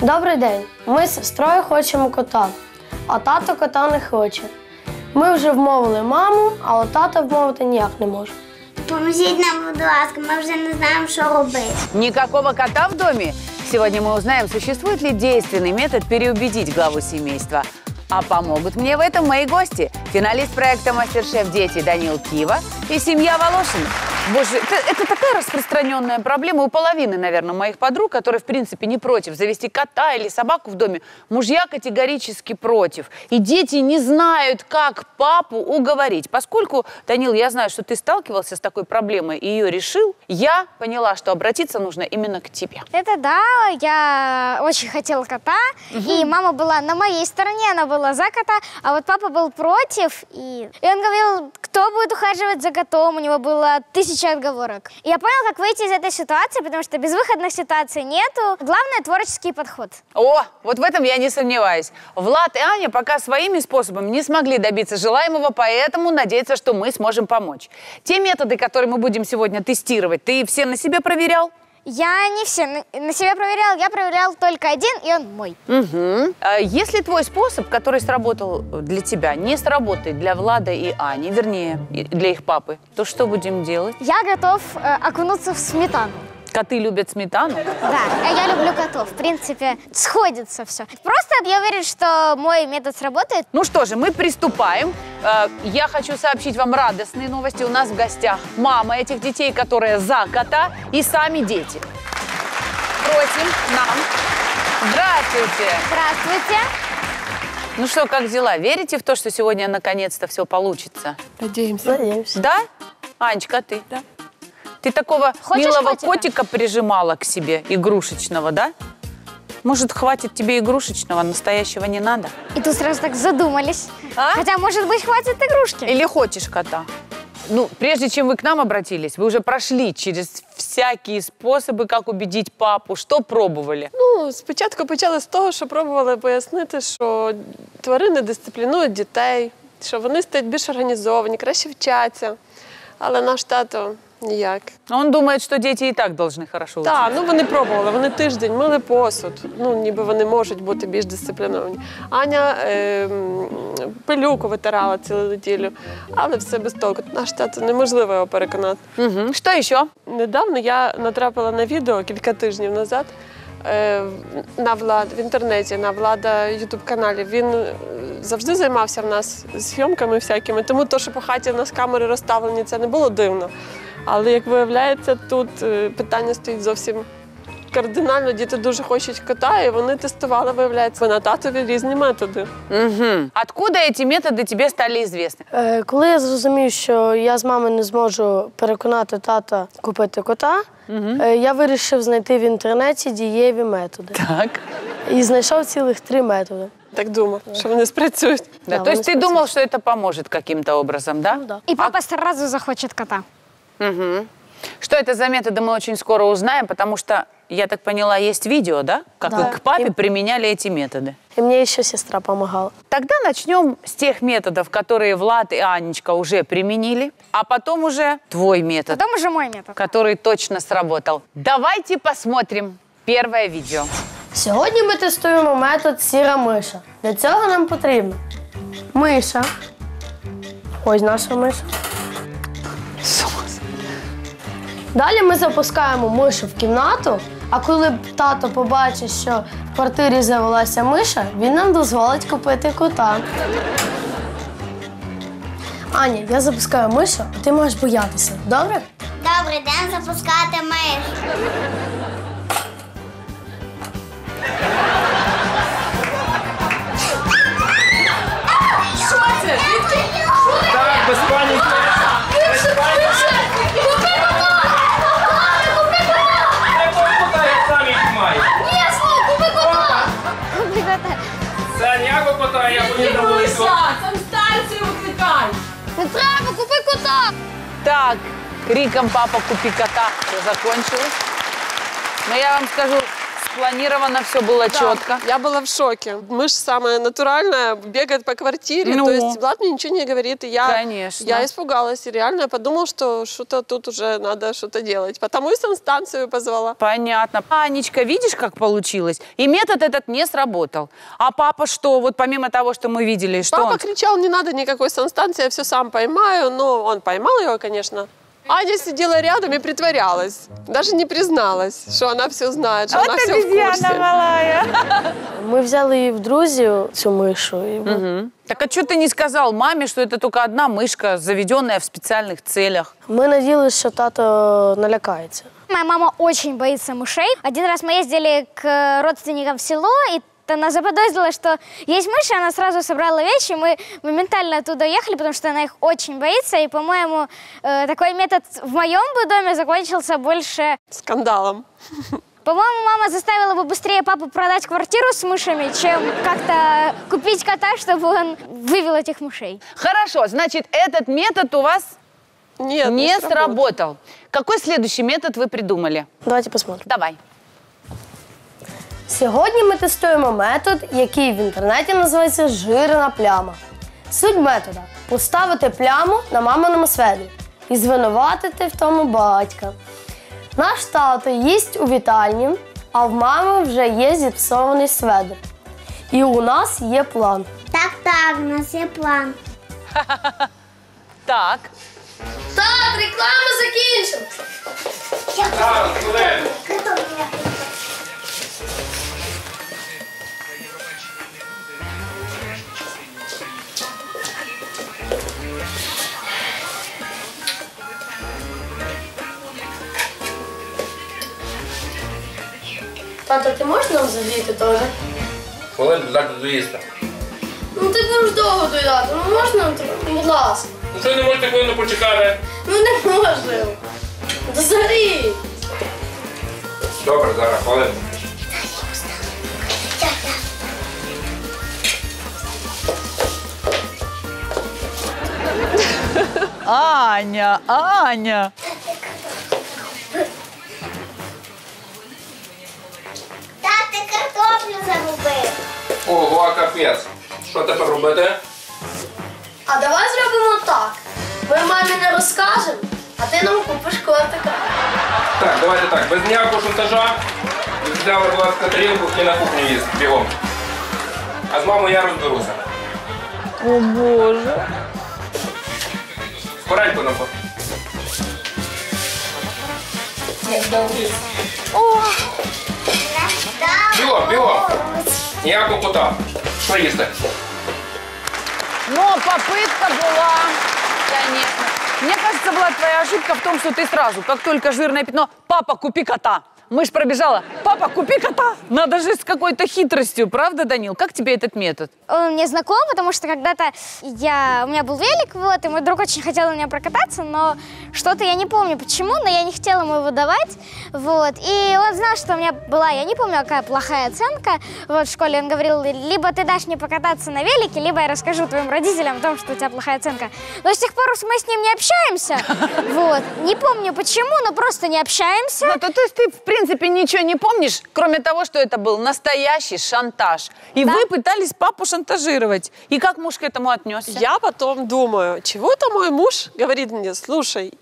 Добрий день. Ми з сестрою хочемо кота, а тато кота не хоче. Ми вже вмовили маму, але тата вмовити ніяк не може. Поможіть нам, будь ласка, ми вже не знаємо, що робити. Никакого кота в доме? Сегодня мы узнаем, существует ли действенный метод переубедить главу семейства. А помогут мне в этом мои гости. Финалист проекта «Мастер-шеф. Дети» Данил Кива и семья Волошин. Боже, это, это такая распространенная проблема у половины, наверное, моих подруг, которые, в принципе, не против завести кота или собаку в доме. Мужья категорически против. И дети не знают, как папу уговорить. Поскольку, Данил, я знаю, что ты сталкивался с такой проблемой и ее решил, я поняла, что обратиться нужно именно к тебе. Это да, я очень хотела кота, и мама была на моей стороне, она была за кота, а вот папа был против, и, и он говорил, кто будет ухаживать за котом, у него было тысяча отговорок. И я понял, как выйти из этой ситуации, потому что безвыходных ситуаций нету. Главное творческий подход. О, вот в этом я не сомневаюсь. Влад и Аня пока своими способами не смогли добиться желаемого, поэтому надеются, что мы сможем помочь. Те методы, которые мы будем сегодня тестировать, ты все на себе проверял? Я не все на, себя проверял, я проверял только один, и он мой. Угу. Если твой способ, который сработал для тебя, не сработает для Влада и Ани, вернее, для их папы, то что будем делать? Я готов э, окунуться в сметану. Коты любят сметану? Да, а я люблю котов. В принципе, сходится все. Просто я уверен, что мой метод сработает. Ну что же, мы приступаем. Э, Я хочу сообщить вам радостные новости. У нас в гостях мама этих детей, которая за кота, и сами дети. Просим нам. Здравствуйте. Здравствуйте. Ну что, как дела? Верите в то, что сегодня наконец-то все получится? Надеемся. Надіємося. Да? Анечка, а ты? Да. Ты такого Хочешь милого котика? котика прижимала к себе, игрушечного, да? Может, хватит тебе игрушечного, настоящего не надо? И тут сразу так задумались. А? Хотя, может быть, хватит игрушки. Или хочешь кота? Ну, прежде чем вы к нам обратились, вы уже прошли через всякие способы, как убедить папу. Что пробовали? Ну, спочатку почали з того, що пробували пояснити, що тварини дисциплінують дітей, що вони стають більш організовані, краще вчаться. Але наш тато ніяк. Он думає, що діти і так повинні хорошо учиться. Так, ну вони пробували, вони тиждень мили посуд. Ну, ніби вони можуть бути більш дисципліновані. Аня е, пилюку витирала цілу неділю, але все без толку. Наш тато неможливо його переконати. Мгм. Что еще? Недавно я натрапила на відео кілька тижнів назад на влад в інтернеті, на влада Ютуб каналі. Він е, завжди займався в нас зйомками всякими, тому то, що по хаті в нас камери розставлені, це не було дивно. Але як виявляється, тут е, питання стоїть зовсім. Кардинально діти дуже хочуть кота, і вони тестували, виявляється, на татові різні методи. Мгм. Откуда эти методы тебе стали известны? Е, коли я зрозумів, що я з мамою не зможу переконати тата купити кота, е, я вирішив знайти в інтернеті дієві методи. Так. І знайшов цілих три методи. Так думав, що вони спрацюють. Да, Да, то он есть ты спасибо. думал, что это поможет каким-то образом, да? Ну да. И папа сразу захочет кота. Мгм. Что это за методы, мы очень скоро узнаем, потому что, я так поняла, есть видео, да? Как Да. вы к папе И- применяли эти методы. І мені ще сестра допомагала. Тогда начнем с тех методов, которые Влад и Анечка уже применили, а потом уже твой метод, Потом уже мой метод. который точно сработал. Давайте посмотрим первое видео. Сьогодні ми тестуємо метод сіра миша. Для цього нам потрібно миша. Ось наша миша. Далі ми запускаємо мишу в кімнату, А коли б тато побачить, що в квартирі завелася миша, він нам дозволить купити кота. Аня, я запускаю мишу, а ти маєш боятися. Добре? Добре, день, запускати миш. Кота, я буду доводити. Не треба, купи кота. Так, криком «Папа, купи кота» все закончилось. Но я вам скажу, спланировано, все было Да, четко. Я была в шоке. Мышь самая натуральная, бегает по квартире. Ну. То есть Влад мне ничего не говорит. И я, Конечно. я испугалась. И реально подумала, что что-то тут уже надо что-то делать. Потому и санстанцию позвала. Понятно. Анечка, видишь, как получилось? И метод этот не сработал. А папа что? Вот помимо того, что мы видели, что Папа он? кричал, не надо никакой санстанции, я все сам поймаю. Но он поймал его, конечно. Аня сидела рядом и притворялась. Даже не призналась, что она все знает, что она все в курсе. малая. Ми взяли її в друзі, цю мишу. І ми- Мгм. Так а что ты не сказал маме, что это только одна мышка, заведенная в специальных целях? Ми надіялися, що тато налякається. Моя мама очень боится мышей. Один раз мы ездили к родственникам в село, и она заподозрила, что есть мыши, она сразу собрала вещи, мы моментально оттуда уехали, потому что она их очень боится, и, по-моему, э, такой метод в моем бы доме закончился больше... Скандалом. По-моему, мама заставила бы быстрее папу продать квартиру с мышами, чем как-то купить кота, чтобы он вывел этих мышей. Хорошо, значит, этот метод у вас Нет, не сработало. сработал. Какой следующий метод вы придумали? Давайте посмотримо. Давай. Сьогодні ми тестуємо метод, який в інтернеті називається жирна пляма. Суть метода поставити пляму на маминому сведрі і звинуватити в тому батька. Наш тато їсть у вітальні, а в мами вже є зіпсований сведр. І у нас є план. Так, так, у нас є план. Так. Так, реклама закінчена. Нам загріти теж? Хвилину дати доїсти. Ну ти будеш довго доїдати, ну можна, будь ласка. Ну що не можете хвилину почекати? Ну не можемо. Дозагрій. Добре, зараз хвилину. Аня, Аня. Ого, капець. Що тепер робити? А давай зробимо так. Ми мамі не розкажемо, а ти нам купиш котика. Так, давайте так, без ніякого шантажа. Взяли, будь ласка, тарілку і на кухню їсти бігом. А з мамою я розберуся. О, Боже. Скоренько нам. Бігом, бігом. Ніякого кота. Що їсти? Но попытка была, конечно. Мне кажется, была твоя ошибка в том, что ты сразу, как только жирное пятно, папа, купи кота. Мышь пробежала, папа, купи кота. Надо же с какой-то хитростью, правда, Данил? Как тебе этот метод? Он мне знаком, потому что когда-то я, у меня был велик, вот, и мой друг очень хотел у меня прокататься, но что-то я не помню почему, но я не хотела ему его давать, вот, и он знал, что у меня была, я не помню, какая плохая оценка, вот, в школе он говорил, либо ты дашь мне покататься на велике, либо я расскажу твоим родителям о том, что у тебя плохая оценка. Но с тех пор мы с ним не общаемся, вот, не помню почему, но просто не общаемся. Ну, то, то есть ты, в принципе, ничего не помнишь, кроме того, что это был настоящий шантаж. И вы пытались папу шантажировать. И как муж к этому отнесся? Я потом думаю, чего-то мой муж говорит мне, слушай,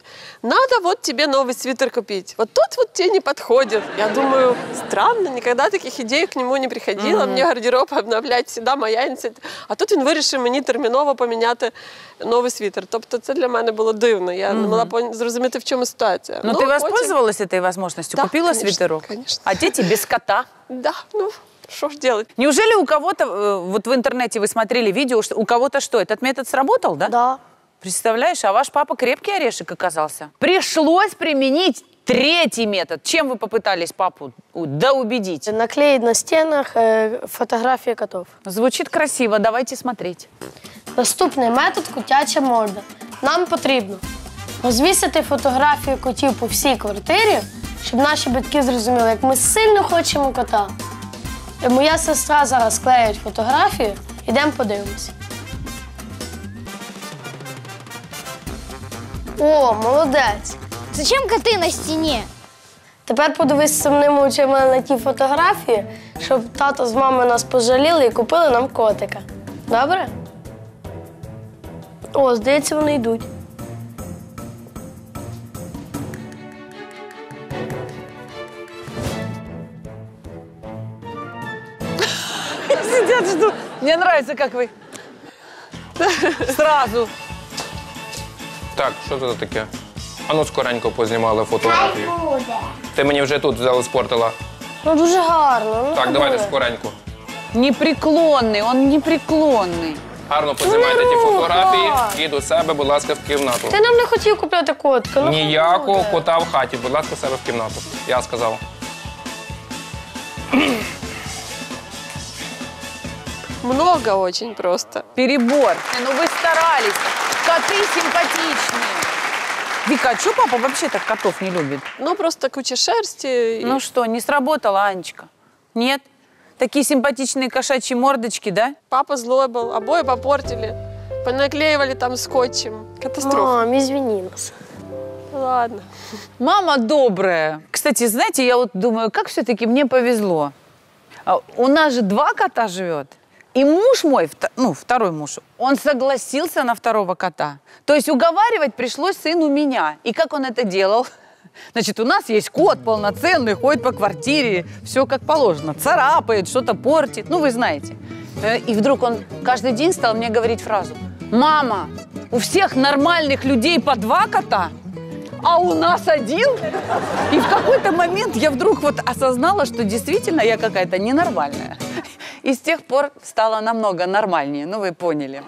надо вот тебе новый свитер купить. Вот тот вот тебе не подходит. Я думаю, странно, никогда таких идей к нему не приходило. Мне гардероб обновлять всегда моя ініціатива. А тут він вирішив мені терміново поміняти новий світер. Тобто це для мене було дивно. Я не могла пон- зрозуміти, в чому ситуація. Ну, ты потім- воспользовалась этой возможностью? Да, Купила конечно, свитерок? конечно. А дети без кота? Да, ну, що ж делать? Неужели у кого-то, э, вот в интернете вы смотрели видео, что у кого-то что, этот метод сработал, да? Да. Представляешь, а ваш папа крепкий орешек оказался. Пришлось применить третий метод. Чем вы попытались папу у- доубедить? Наклеїть на стінах е, фотографії котів. Звучит красиво, давайте смотреть. Наступний метод котяча морда. Нам потрібно розвісити фотографії котів по всій квартирі, щоб наші батьки зрозуміли, як ми сильно хочемо кота. Моя сестра зараз клеїть фотографії, ідемо подивимося. О, молодець! Зачем коты на стене? Тепер подивись сумними очима на ті фотографії, щоб тато з мамою нас пожаліли і купили нам котика. Добре? О, здається, вони йдуть. Сидят, ждут. Мне нравится, как вы сразу. Так, що це таке? А ну скоренько познімали фотографію. Ти мені вже тут взяла спортила. Ну дуже гарно. Ну, Так, давайте буде. скоренько. Непреклонный, он непреклонный. Гарно познімайте ті Ну, фотографії так. і до себе, будь ласка, в кімнату. Ти нам не хотів купляти котика. Ну, Ніякого буде. кота в хаті, будь ласка, в себе в кімнату. Я сказав. Много очень просто. Перебор. Ну вы старались. Коты симпатичные. Вика, а что папа вообще так котов не любит? Ну, просто куча шерсти. и- Ну что, не сработала, Анечка? Нет? Такие симпатичные кошачьи мордочки, да? Папа злой был, обои попортили. Понаклеивали там скотчем. Катастрофа. Мам, извини нас. Ладно. Мама добрая. Кстати, знаете, я вот думаю, как все-таки мне повезло. А У нас же два кота живет. И муж мой, ну, второй муж, он согласился на второго кота. То есть уговаривать пришлось сыну меня. И как он это делал? Значит, у нас есть кот полноценный, ходит по квартире, все как положено. Царапает, что-то портит, ну, вы знаете. Э, И вдруг он каждый день стал мне говорить фразу. «Мама, у всех нормальных людей по два кота, а у нас один. И в какой-то момент я вдруг вот осознала, что действительно я какая-то ненормальная. И с тех пор стала намного нормальнее, ну вы поняли.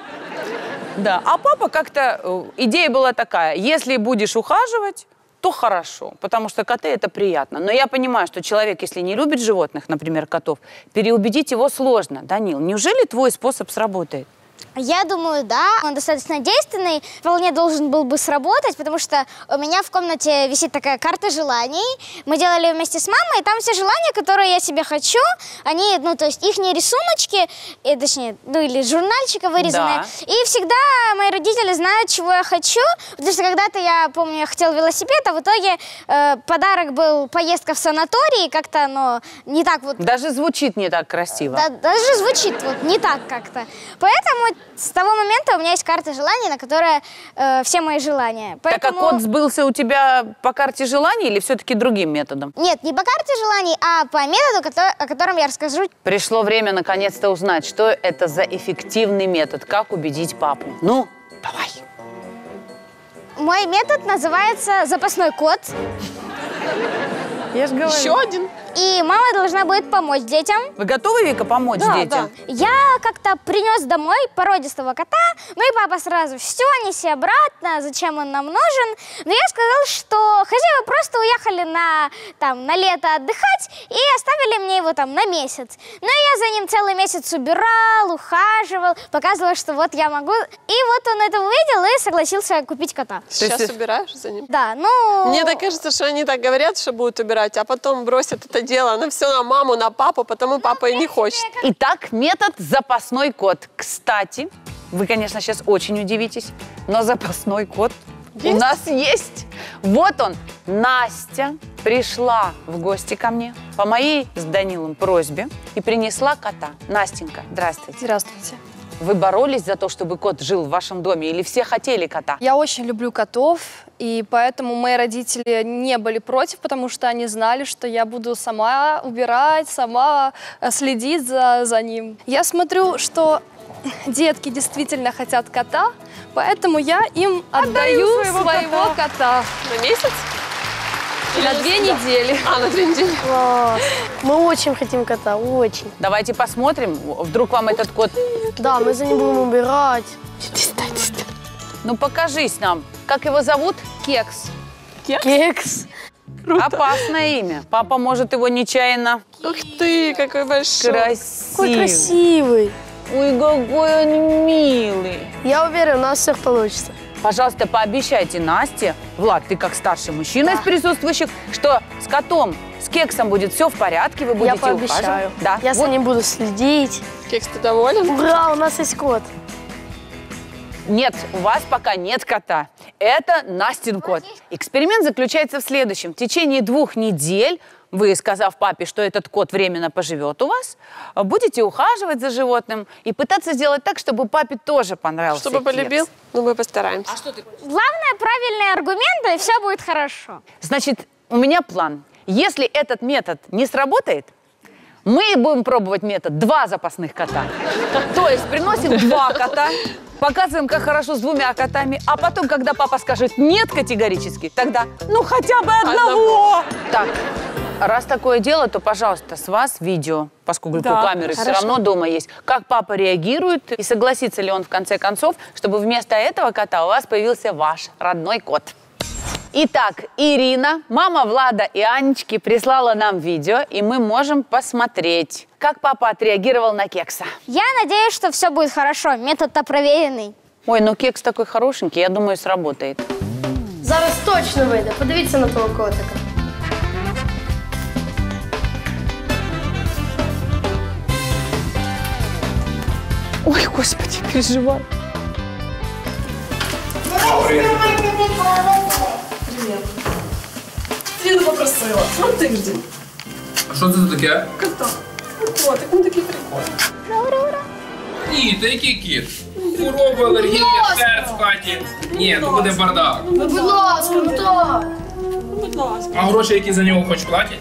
Да, а папа как-то, э, идея была такая, если будешь ухаживать, то хорошо, потому что коты это приятно. Но я понимаю, что человек, если не любит животных, например, котов, переубедить его сложно. Данил, неужели твой способ сработает? Я думаю, да, он достаточно действенный, вполне должен был бы сработать, потому что у меня в комнате висит такая карта желаний. Мы делали вместе с мамой, и там все желания, которые я себе хочу, они, ну, то есть их не рисуночки, и, точнее, ну, или журнальчика вырезанные. Да. И всегда мои родители знают, чего я хочу, потому что когда-то я, помню, я хотела велосипед, а в итоге э, подарок был поездка в санаторий, как-то оно не так вот Даже звучит не так красиво. да, даже звучит вот не так как-то. Поэтому с того момента у меня есть карта желаний, на которой э, все мои желания. Так Поэтому... а кот сбылся у тебя по карте желаний или все-таки другим методом? Нет, не по карте желаний, а по методу, о котором я расскажу. Пришло время наконец-то узнать, что это за эффективный метод, как убедить папу. Ну, давай. Мой метод называется запасной код. Я же говорю. Еще один? И мама должна будет помочь детям. Вы готовы, Вика, помочь Да, детям? Я как-то принес домой породистого кота, ну и папа сразу, все, неси обратно, зачем он нам нужен. Но я сказал, что хозяева просто уехали на, там, на лето отдыхать и оставили мне его там на месяц. Но я за ним целый месяц убирал, ухаживал, показывал, что вот я могу. И вот он это увидел и согласился купить кота. Сейчас убираешь за ним? Да, ну... Мне так кажется, что они так говорят, что будут убирать, а потом бросят это дело на все на маму, на папу, потому папа и не хочет. Итак, метод запасной код. Кстати, вы, конечно, сейчас очень удивитесь, но запасной код у Есть? нас есть. Вот он. Настя пришла в гости ко мне по моей с Данилом просьбе и принесла кота. Настенька, здравствуйте. Здравствуйте. Вы боролись за то, чтобы кот жил в вашем доме или все хотели кота? Я очень люблю котов, и поэтому мои родители не были против, потому что они знали, что я буду сама убирать, сама э, следить за, за ним. Я смотрю, что детки действительно хотят кота, поэтому я им отдаю, своего своего, кота. На месяц? На две недели. А, на две недели. Класс. Мы очень хотим кота, очень. Давайте посмотрим, вдруг вам этот кот... Да, мы за ним будем убирать. Ну покажись нам, как его зовут? Кекс. Кекс. Опасное имя. Папа может его нечаянно... Ух ты, какой большой. Красивый. Какой красивый. Ой, какой он милый. Я уверен, у нас всех получится. Пожалуйста, пообещайте Насте, Влад, ты как старший мужчина из присутствующих, что с котом, с кексом будет все в порядке, вы будете Я пообещаю. ухаживать. Да. Я за Вот. ним буду следить. Кекс, ты доволен? Ура, у нас есть кот. Нет, у вас пока нет кота. это Настин кот. Эксперимент заключается в следующем. В течение двух недель вы, сказав папе, что этот кот временно поживет у вас, будете ухаживать за животным и пытаться сделать так, чтобы папе тоже понравился Чтобы кекс. полюбил, ну мы постараемся. Главное, правильные аргументы, и все будет хорошо. Значит, у меня план. Если этот метод не сработает, мы будем пробовать метод два запасных кота. То есть приносим два кота, показываем, как хорошо с двумя котами, а потом, когда папа скажет нет категорически, тогда ну хотя бы одного. Так, раз такое дело, то, пожалуйста, с вас видео, поскольку Да, камеры все хорошо. равно дома есть, как папа реагирует и согласится ли он в конце концов, чтобы вместо этого кота у вас появился ваш родной кот. Итак, Ирина, мама Влада и Анечки прислала нам видео, и мы можем посмотреть, как папа отреагировал на кекса. Я надеюсь, что все будет хорошо. Метод-то проверенный. Ой, ну кекс такой хорошенький, я думаю, сработает. Зараз точно вийде. Подивіться на того котика. Ой, господи, переживаю. Ліна попросила. Ну тиждень. А що це таке? Кота. Ну, Котик, ну такий прикольний. Ні, та який кіт? Хвороба, алергія, серц в хаті. Ні, то буде бардак. Ну, будь ласка, ну так. Ну, будь ласка, А гроші, які за нього хоч платять?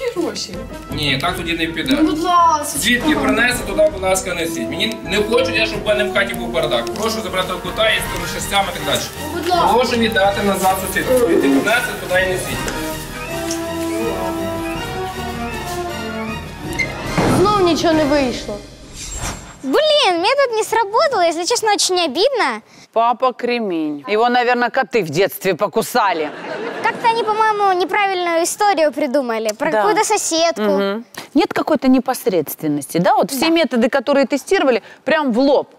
які гроші? Ні, так тоді не піде. Ну, будь ласка. Звідки принесе, туди, будь ласка, несіть. Мені не хочу я, щоб в мене в хаті був бардак. Прошу забрати кота і з тими шестями і так далі. Будь ласка. Прошу віддати назад сусідку. Звідки принесе, туди і несіть. Знов нічого не вийшло. Блин, метод не сработал, если честно, очень обидно. Папа кремень. Его, наверное, коты в детстве покусали. Как-то они, по-моему, неправильную историю придумали. Про Да. какую-то соседку. Мгм. Нет какой-то непосредственности, да? Вот все методы, которые тестировали, прям в лоб.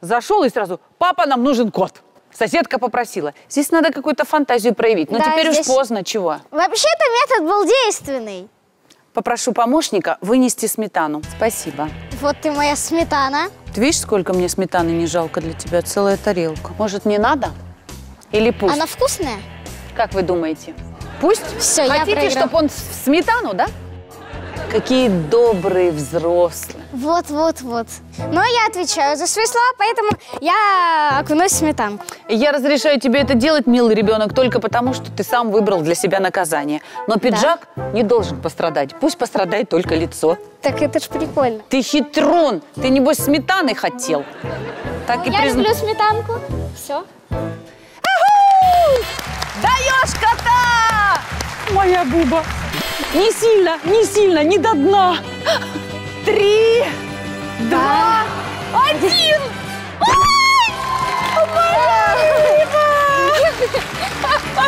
Зашел и сразу, папа, нам нужен кот. Соседка попросила. Здесь надо какую-то фантазию проявить. Но Да, теперь здесь- уж поздно, чего? Вообще-то метод был действенный. Попрошу помощника вынести сметану. Спасибо. Вот ты моя сметана. Ты видишь, сколько мне сметаны не жалко для тебя? Целая тарелка. Может, не надо? Или пусть? Она вкусная? Как вы думаете? Пусть? Всё, я Хотите, чтобы он в сметану, да? Какие добрые взрослые. Вот, вот, вот. Но я отвечаю за свои слова, поэтому я окунусь в сметанку. Я разрешаю тебе это делать, милый ребенок, только потому, что ты сам выбрал для себя наказание. Но пиджак не должен пострадать. Пусть пострадает только лицо. Так это ж прикольно. Ты хитрон. Ты, небось, сметаны хотел. Так и я призна- люблю сметанку. Все. Даешь кота! Моя буба. Не сильно, не сильно, не до дна. Три, два, один.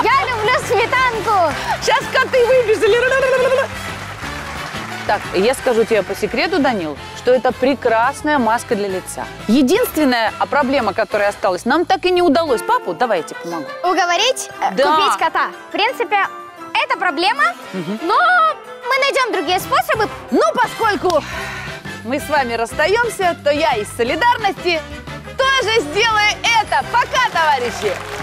Я люблю сметанку. Сейчас коты выбежали. Так, я скажу тебе по секрету, Данил, что это прекрасная маска для лица. Единственная а, проблема, которая осталась, нам так и не удалось. Папу, давайте помогу. Уговорить э, Да. купить кота. В принципе, это проблема, но мы найдем другие способы. Ну, поскольку мы с вами расстаемся, то я из солидарности тоже сделаю это. Пока, товарищи!